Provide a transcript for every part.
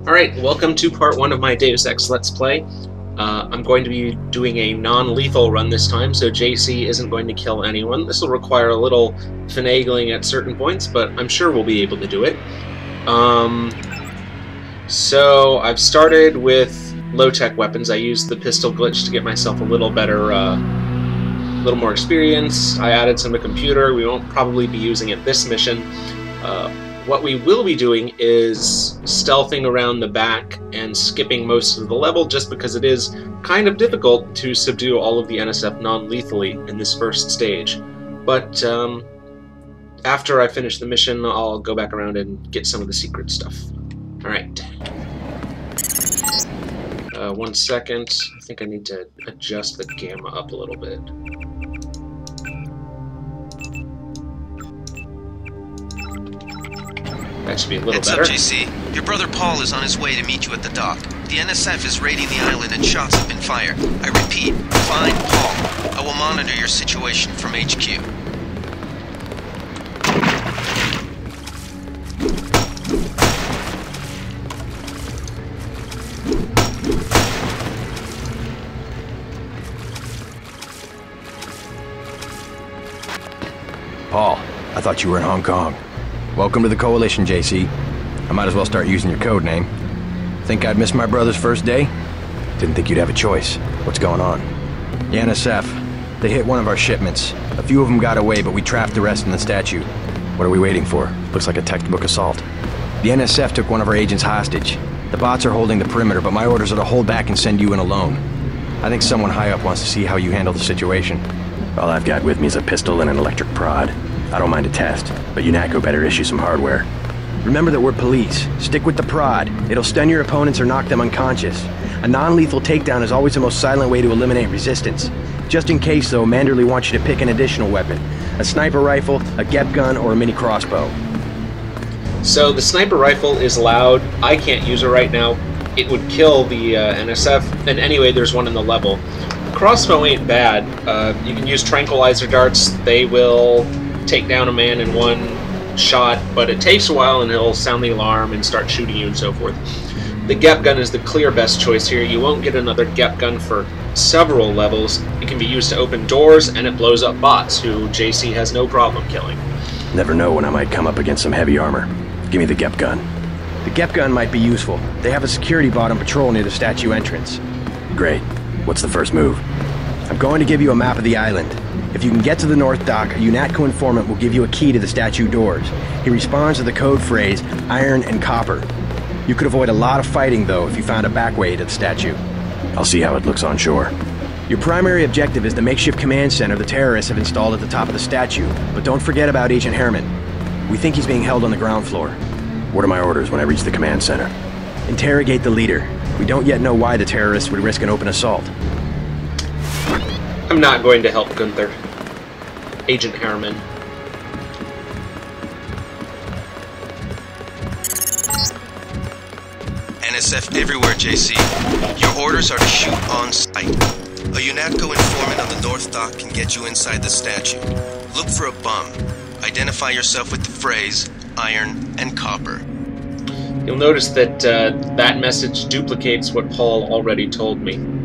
Alright, welcome to part one of my Deus Ex Let's Play. Uh, I'm going to be doing a non-lethal run this time, so JC isn't going to kill anyone. This will require a little finagling at certain points, but I'm sure we'll be able to do it. Um, so I've started with low-tech weapons. I used the pistol glitch to get myself a little better, uh, a little more experience. I added some to the computer. We won't probably be using it this mission. Uh, what we will be doing is stealthing around the back and skipping most of the level just because it is kind of difficult to subdue all of the NSF non-lethally in this first stage. But um, after I finish the mission, I'll go back around and get some of the secret stuff. Alright. Uh, one second. I think I need to adjust the gamma up a little bit. That should be a little Heads better. up, JC. Your brother Paul is on his way to meet you at the dock. The NSF is raiding the island and shots have been fired. I repeat, find Paul. I will monitor your situation from HQ. Paul, I thought you were in Hong Kong. Welcome to the Coalition, JC. I might as well start using your code name. Think I'd miss my brother's first day? Didn't think you'd have a choice. What's going on? The NSF. They hit one of our shipments. A few of them got away, but we trapped the rest in the statue. What are we waiting for? Looks like a textbook assault. The NSF took one of our agents hostage. The bots are holding the perimeter, but my orders are to hold back and send you in alone. I think someone high up wants to see how you handle the situation. All I've got with me is a pistol and an electric prod. I don't mind a test, but UNATCO better issue some hardware. Remember that we're police. Stick with the prod. It'll stun your opponents or knock them unconscious. A non-lethal takedown is always the most silent way to eliminate resistance. Just in case, though, Manderley wants you to pick an additional weapon. A sniper rifle, a GEP gun, or a mini crossbow. So the sniper rifle is loud. I can't use it right now. It would kill the uh, NSF. And anyway, there's one in the level. Crossbow ain't bad. Uh, you can use tranquilizer darts. They will take down a man in one shot, but it takes a while and he'll sound the alarm and start shooting you and so forth. The GEP gun is the clear best choice here. You won't get another GEP gun for several levels. It can be used to open doors and it blows up bots who JC has no problem killing. Never know when I might come up against some heavy armor. Give me the GEP gun. The GEP gun might be useful. They have a security bot on patrol near the statue entrance. Great. What's the first move? I'm going to give you a map of the island. If you can get to the North Dock, a UNATCO informant will give you a key to the statue doors. He responds to the code phrase, iron and copper. You could avoid a lot of fighting, though, if you found a back way to the statue. I'll see how it looks on shore. Your primary objective is the makeshift command center the terrorists have installed at the top of the statue, but don't forget about Agent Hermann. We think he's being held on the ground floor. What are my orders when I reach the command center? Interrogate the leader. We don't yet know why the terrorists would risk an open assault. I'm not going to help Gunther. Agent Harriman. NSF everywhere, JC. Your orders are to shoot on sight. A UNATCO informant on the North Dock can get you inside the statue. Look for a bum. Identify yourself with the phrase, iron and copper. You'll notice that uh, that message duplicates what Paul already told me.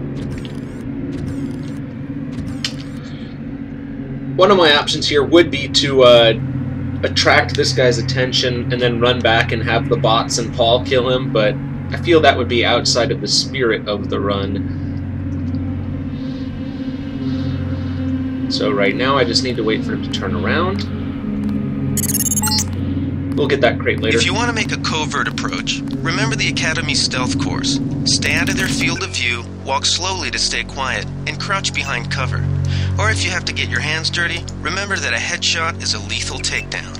One of my options here would be to uh, attract this guy's attention and then run back and have the bots and Paul kill him, but I feel that would be outside of the spirit of the run. So right now I just need to wait for him to turn around. We'll get that crate later. If you want to make a covert approach, remember the Academy stealth course. Stay out of their field of view, walk slowly to stay quiet, and crouch behind cover. Or if you have to get your hands dirty, remember that a headshot is a lethal takedown.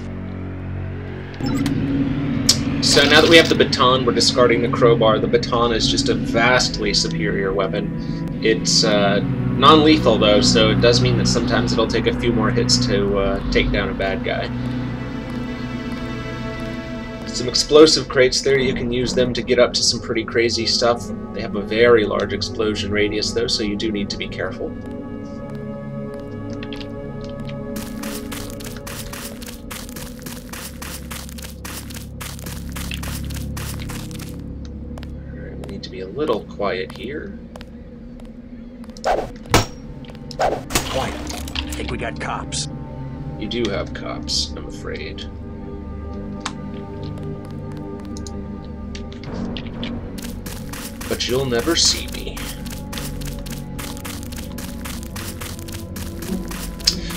So now that we have the baton, we're discarding the crowbar. The baton is just a vastly superior weapon. It's uh, non-lethal though, so it does mean that sometimes it'll take a few more hits to uh, take down a bad guy. Some explosive crates there, you can use them to get up to some pretty crazy stuff. They have a very large explosion radius though, so you do need to be careful. Quiet here. Quiet. I think we got cops. You do have cops, I'm afraid. But you'll never see me.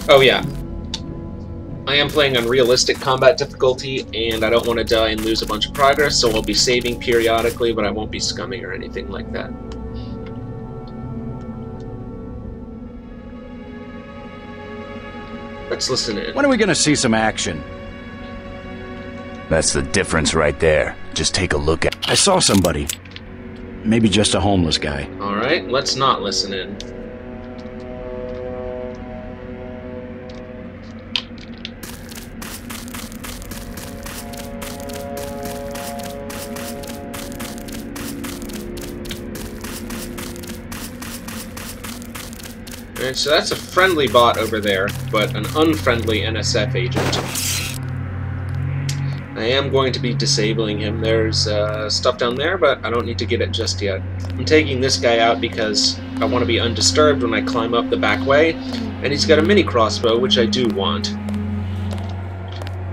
Oh yeah. I am playing on realistic combat difficulty, and I don't want to die and lose a bunch of progress, so I'll be saving periodically, but I won't be scumming or anything like that. Let's listen in. When are we gonna see some action? That's the difference right there. Just take a look at. I saw somebody. Maybe just a homeless guy. Alright, let's not listen in. So that's a friendly bot over there, but an unfriendly NSF agent. I am going to be disabling him. There's uh, stuff down there, but I don't need to get it just yet. I'm taking this guy out because I want to be undisturbed when I climb up the back way, and he's got a mini crossbow, which I do want.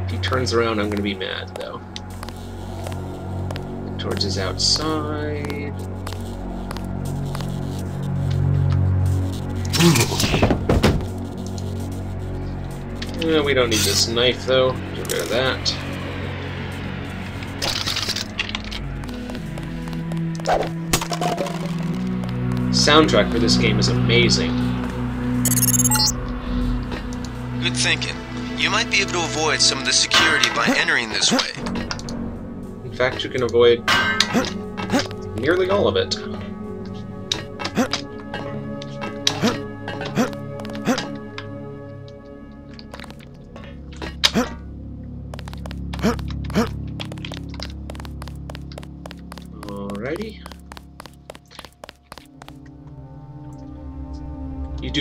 If he turns around, I'm going to be mad, though. Towards his outside. Yeah, we don't need this knife, though. Get rid of that. Soundtrack for this game is amazing. Good thinking. You might be able to avoid some of the security by entering this way. In fact, you can avoid nearly all of it.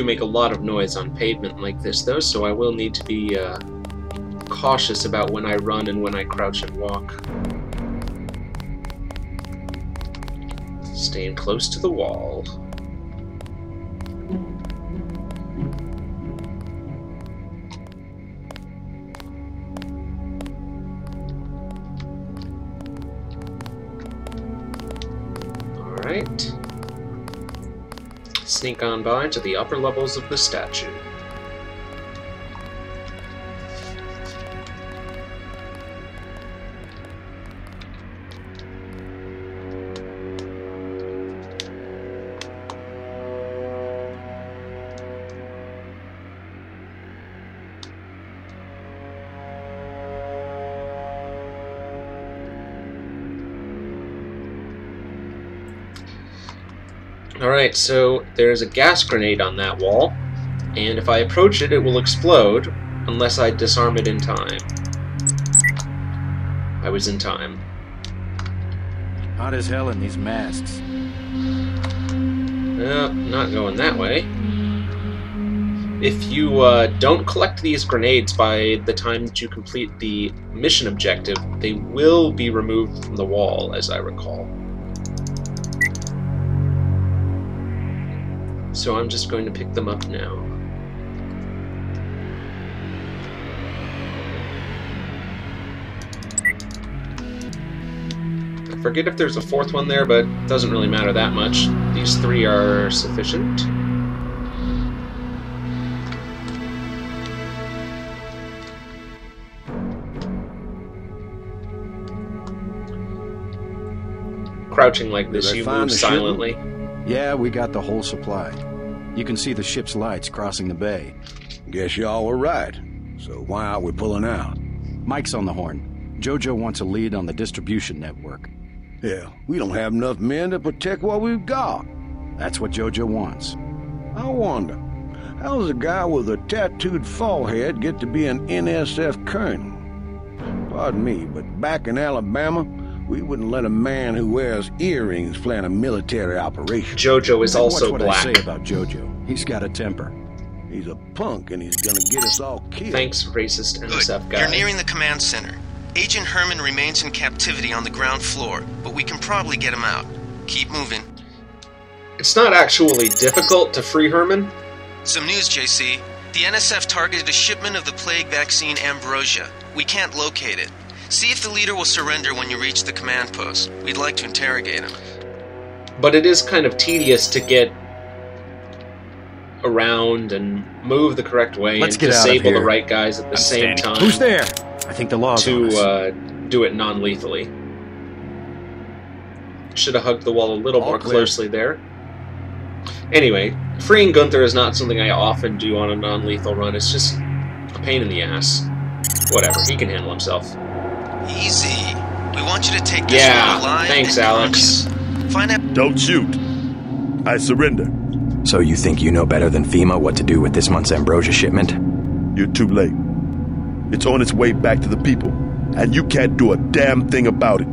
Make a lot of noise on pavement like this, though, so I will need to be uh, cautious about when I run and when I crouch and walk. Staying close to the wall. Alright. Sneak on by to the upper levels of the statue. Alright, so there's a gas grenade on that wall, and if I approach it, it will explode unless I disarm it in time. I was in time. Hot as hell in these masks. Uh, not going that way. If you uh, don't collect these grenades by the time that you complete the mission objective, they will be removed from the wall, as I recall. So I'm just going to pick them up now. I forget if there's a fourth one there, but it doesn't really matter that much. These three are sufficient. Crouching like this, you move silently. Yeah, we got the whole supply. You can see the ship's lights crossing the bay. Guess y'all were right. So why aren't we pulling out? Mike's on the horn. Jojo wants a lead on the distribution network. Yeah, we don't have enough men to protect what we've got. That's what Jojo wants. I wonder, how does a guy with a tattooed forehead get to be an NSF colonel? Pardon me, but back in Alabama, we wouldn't let a man who wears earrings plan a military operation. Jojo is Now watch also what I say about Jojo. He's got a temper. He's a punk and he's gonna get us all killed. Thanks, racist NSF Good. guy. You're nearing the command center. Agent Hermann remains in captivity on the ground floor, but we can probably get him out. Keep moving. It's not actually difficult to free Hermann. Some news, JC. The NSF targeted a shipment of the plague vaccine Ambrosia. We can't locate it. See if the leader will surrender when you reach the command post. We'd like to interrogate him. But it is kind of tedious to get around and move the correct way Let's and get disable the right guys at the same time Who's there? I think the law's on to us. uh, do it non-lethally. Should have hugged the wall a little All more clear. closely there. Anyway, freeing Gunther is not something I often do on a non-lethal run. It's just a pain in the ass. Whatever, he can handle himself. Easy. We want you to take this Yeah, one alive thanks, Alex. Find out. Don't shoot. I surrender. So you think you know better than FEMA what to do with this month's Ambrosia shipment? You're too late. It's on its way back to the people, and you can't do a damn thing about it.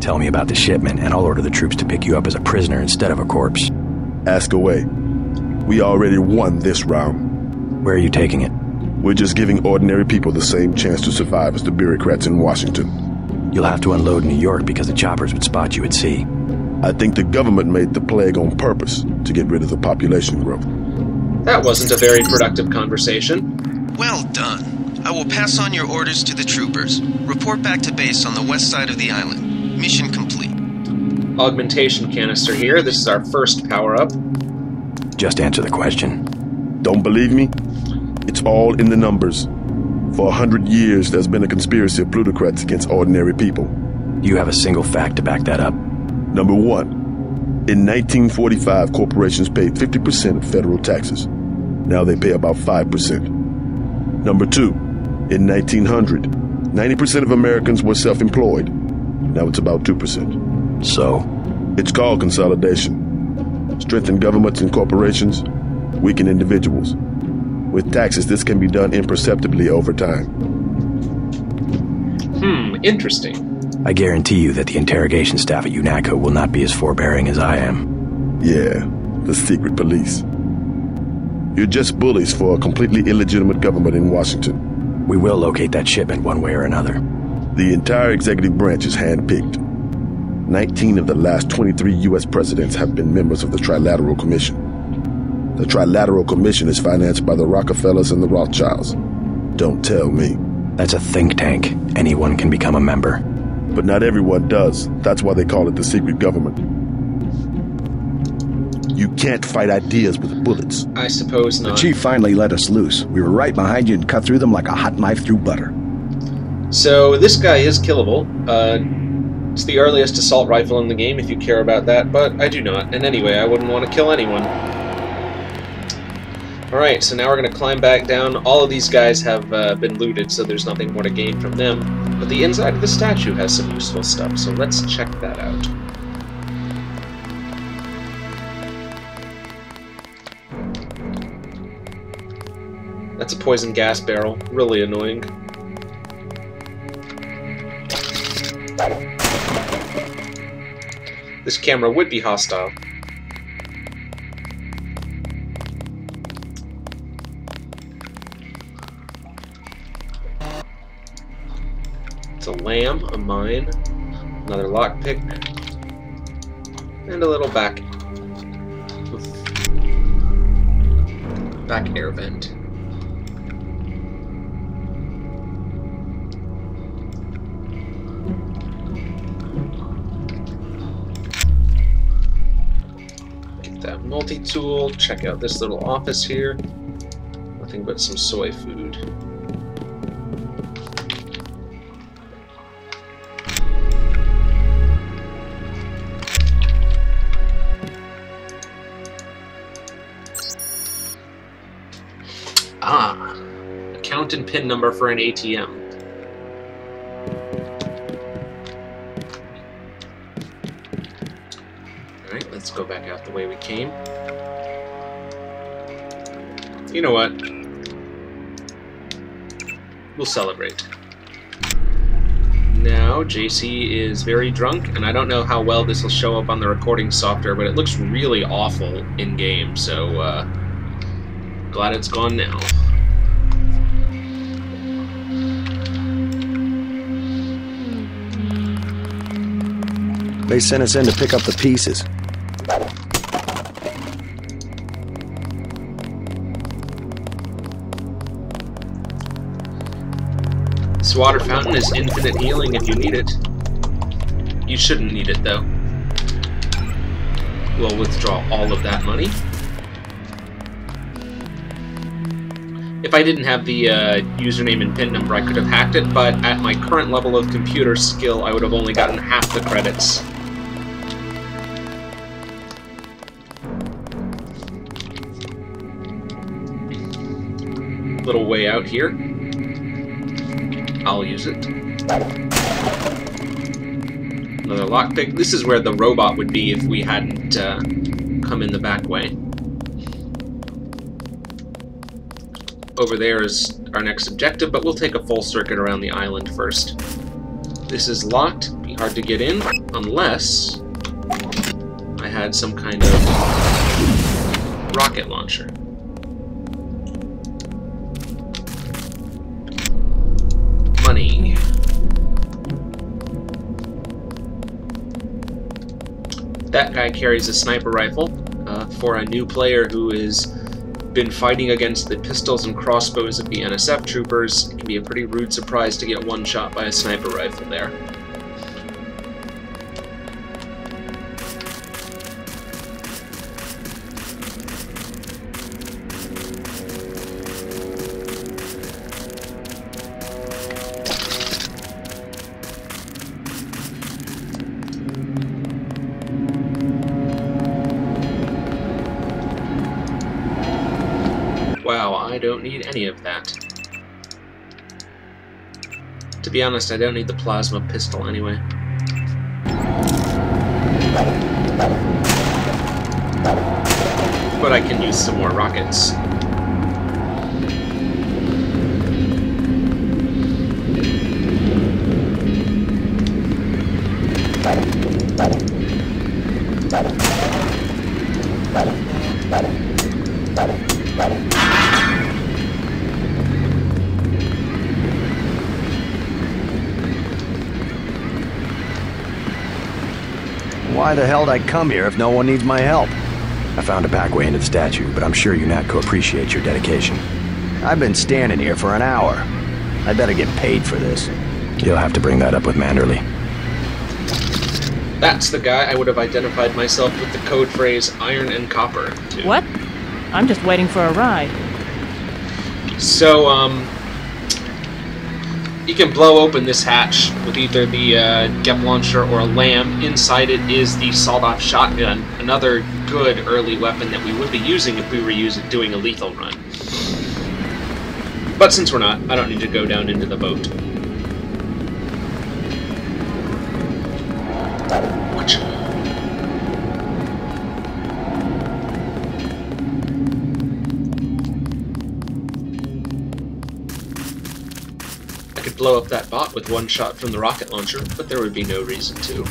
Tell me about the shipment, and I'll order the troops to pick you up as a prisoner instead of a corpse. Ask away. We already won this round. Where are you taking it? We're just giving ordinary people the same chance to survive as the bureaucrats in Washington. You'll have to unload in New York because the choppers would spot you at sea. I think the government made the plague on purpose to get rid of the population growth. That wasn't a very productive conversation. Well done. I will pass on your orders to the troopers. Report back to base on the west side of the island. Mission complete. Augmentation canister here. This is our first power-up. Just answer the question. Don't believe me? It's all in the numbers. For a hundred years, there's been a conspiracy of plutocrats against ordinary people. Do you have a single fact to back that up? Number one, in 1945, corporations paid 50% of federal taxes. Now they pay about 5%. Number two, in 1900, 90% of Americans were self employed. Now it's about 2%. So, It's called consolidation. Strengthen governments and corporations, weaken individuals. With taxes, this can be done imperceptibly over time. Hmm, interesting. I guarantee you that the interrogation staff at UNATCO will not be as forbearing as I am. Yeah, the secret police. You're just bullies for a completely illegitimate government in Washington. We will locate that shipment one way or another. The entire executive branch is handpicked. 19 of the last 23 U.S. presidents have been members of the Trilateral Commission. The Trilateral Commission is financed by the Rockefellers and the Rothschilds. Don't tell me. That's a think tank. Anyone can become a member. But not everyone does. That's why they call it the secret government. You can't fight ideas with bullets. I suppose not. The chief finally let us loose. We were right behind you and cut through them like a hot knife through butter. So this guy is killable. Uh, it's the earliest assault rifle in the game, if you care about that, but I do not. And anyway, I wouldn't want to kill anyone. Alright, so now we're going to climb back down. All of these guys have uh, been looted, so there's nothing more to gain from them. But the inside of the statue has some useful stuff, so let's check that out. That's a poison gas barrel. Really annoying. This camera would be hostile. Lamb, a mine, another lockpick, and a little back back air vent. Get that multi-tool, check out this little office here. Nothing but some soy food. PIN number for an ATM. Alright, let's go back out the way we came. You know what? We'll celebrate. Now, JC is very drunk, and I don't know how well this will show up on the recording software, but it looks really awful in-game, so, uh, glad it's gone now. They sent us in to pick up the pieces. This water fountain is infinite healing if you need it. You shouldn't need it, though. We'll withdraw all of that money. If I didn't have the uh, username and PIN number, I could have hacked it, but at my current level of computer skill, I would have only gotten half the credits. Little way out here. I'll use it. Another lockpick. This is where the robot would be if we hadn't uh, come in the back way. Over there is our next objective, but we'll take a full circuit around the island first. This is locked. Be hard to get in, unless I had some kind of rocket launcher. That guy carries a sniper rifle. Uh, for a new player who has been fighting against the pistols and crossbows of the NSF troopers, it can be a pretty rude surprise to get one shot by a sniper rifle there. Wow, I don't need any of that. To be honest, I don't need the plasma pistol anyway. But I can use some more rockets. Why the hell'd I come here if no one needs my help? I found a back way into the statue, but I'm sure UNATCO appreciates your dedication. I've been standing here for an hour. I better get paid for this. You'll have to bring that up with Manderley. That's the guy I would have identified myself with the code phrase iron and copper. To. What? I'm just waiting for a ride. So, um, you can blow open this hatch with either the uh, GEP launcher or a LAM. Inside it is the sawed-off shotgun, another good early weapon that we would be using if we were using doing a lethal run. But since we're not, I don't need to go down into the boat. Blow up that bot with one shot from the rocket launcher, but there would be no reason to.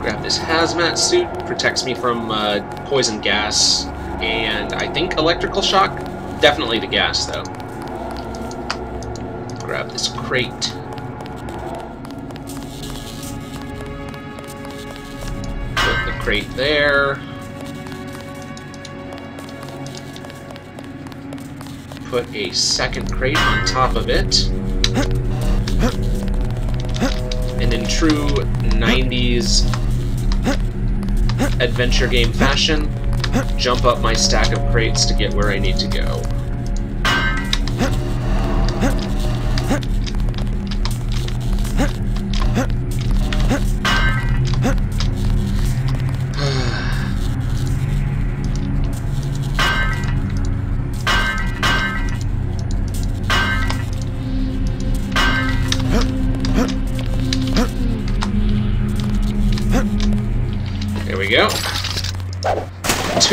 Grab this hazmat suit, protects me from uh, poison gas, and I think electrical shock. Definitely the gas, though crate. Put the crate there. Put a second crate on top of it. And in true 90s adventure game fashion, jump up my stack of crates to get where I need to go.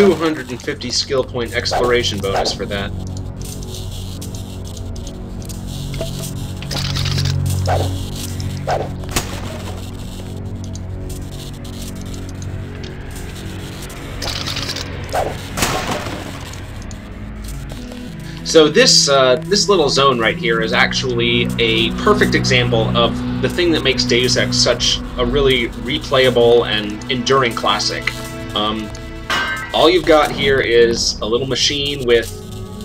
250 skill point exploration bonus for that. So this uh, this little zone right here is actually a perfect example of the thing that makes Deus Ex such a really replayable and enduring classic. Um, all you've got here is a little machine with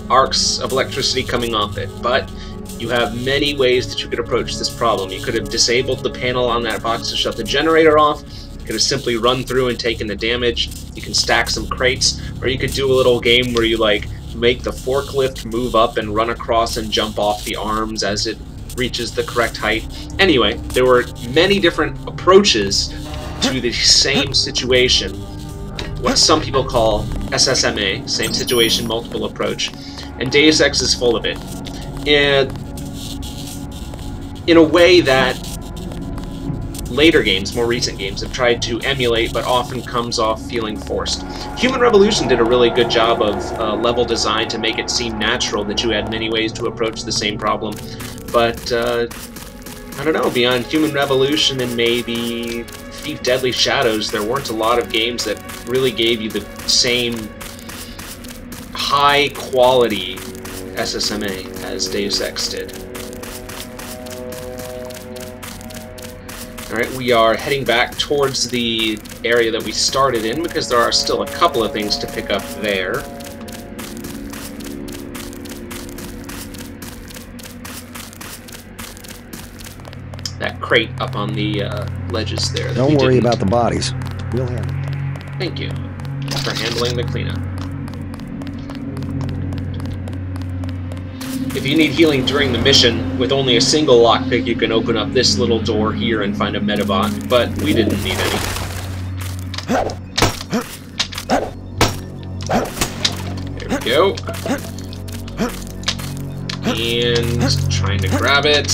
arcs of electricity coming off it, but you have many ways that you could approach this problem. You could have disabled the panel on that box to shut the generator off, you could have simply run through and taken the damage, you can stack some crates, or you could do a little game where you like make the forklift move up and run across and jump off the arms as it reaches the correct height. Anyway, there were many different approaches to the same situation. What some people call SSMA, same situation, multiple approach, and Deus Ex is full of it. And in a way that later games, more recent games, have tried to emulate, but often comes off feeling forced. Human Revolution did a really good job of uh, level design to make it seem natural that you had many ways to approach the same problem, but uh, I don't know, beyond Human Revolution and maybe Thief Deadly Shadows, there weren't a lot of games that really gave you the same high quality SSMA as Deus Ex did. Alright, we are heading back towards the area that we started in because there are still a couple of things to pick up there. That crate up on the uh, ledges there. Don't worry didn't. about the bodies. We'll handle it. Thank you for handling the cleanup. If you need healing during the mission, with only a single lockpick, you can open up this little door here and find a Medibot, but we didn't need any. There we go. And trying to grab it.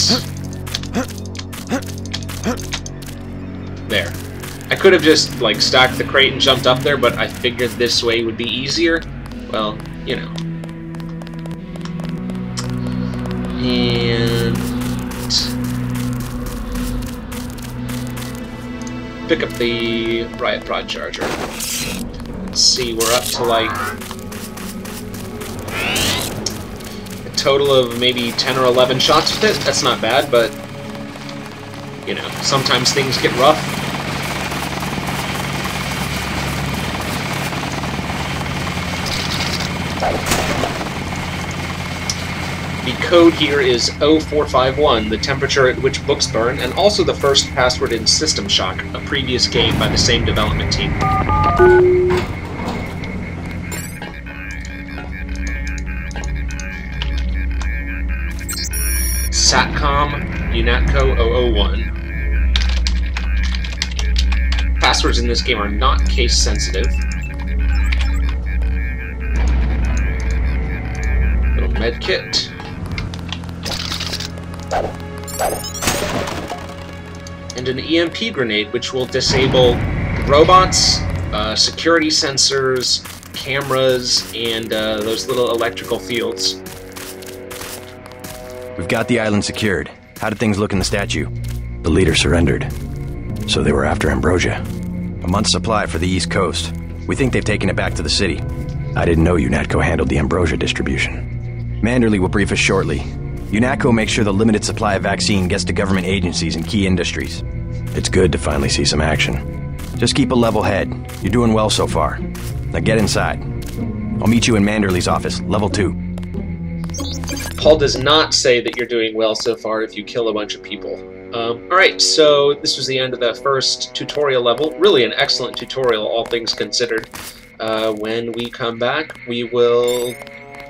There. I could have just, like, stacked the crate and jumped up there, but I figured this way would be easier. Well, you know. And pick up the riot prod charger. Let's see, we're up to like a total of maybe 10 or 11 shots with it. That's not bad, but you know, sometimes things get rough. The code here is 0451, the temperature at which books burn, and also the first password in System Shock, a previous game by the same development team. Satcom UNATCO 001. Passwords in this game are not case sensitive. Little med kit. And an EMP grenade, which will disable robots, uh, security sensors, cameras, and uh, those little electrical fields. We've got the island secured. How did things look in the statue? The leader surrendered. So they were after Ambrosia. A month's supply for the East Coast. We think they've taken it back to the city. I didn't know UNATCO handled the Ambrosia distribution. Manderley will brief us shortly. UNATCO makes sure the limited supply of vaccine gets to government agencies and key industries. It's good to finally see some action. Just keep a level head. You're doing well so far. Now get inside. I'll meet you in Manderley's office, level 2. Paul does not say that you're doing well so far if you kill a bunch of people. Um, Alright, so this was the end of the first tutorial level. Really an excellent tutorial, all things considered. Uh, when we come back, we will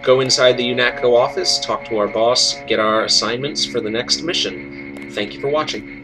go inside the UNATCO office, talk to our boss, get our assignments for the next mission. Thank you for watching.